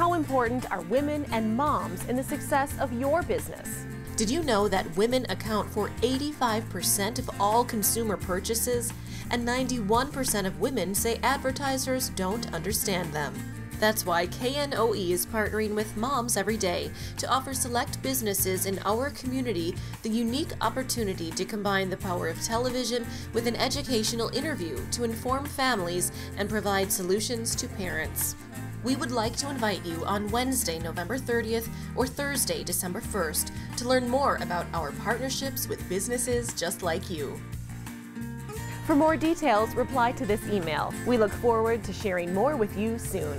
how important are women and moms in the success of your business? Did you know that women account for 85% of all consumer purchases? And 91% of women say advertisers don't understand them. That's why KNOE is partnering with Moms Every Day to offer select businesses in our community the unique opportunity to combine the power of television with an educational interview to inform families and provide solutions to parents. We would like to invite you on Wednesday, November 30th or Thursday, December 1st to learn more about our partnerships with businesses just like you. For more details, reply to this email. We look forward to sharing more with you soon.